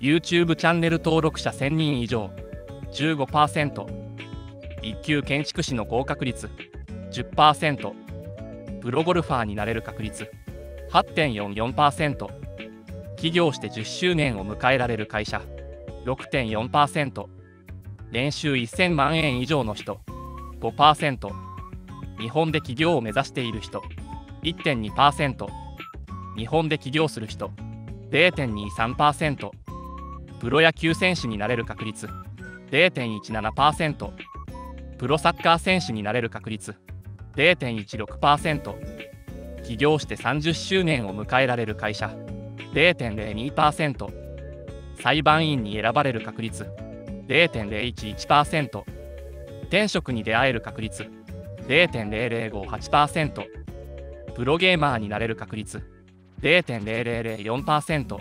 YouTube チャンネル登録者1000人以上15%一級建築士の合格率10%プロゴルファーになれる確率8.44%起業して10周年を迎えられる会社6.4%年収1000万円以上の人5%日本で起業を目指している人1.2%日本で起業する人0.23%プロ野球選手になれる確率。0.17%プロサッカー選手になれる確率。0.16%起業して30周年を迎えられる会社。0.02%裁判員に選ばれる確率。0.011%転職に出会える確率。0.0058%プロゲーマーになれる確率。0.0004%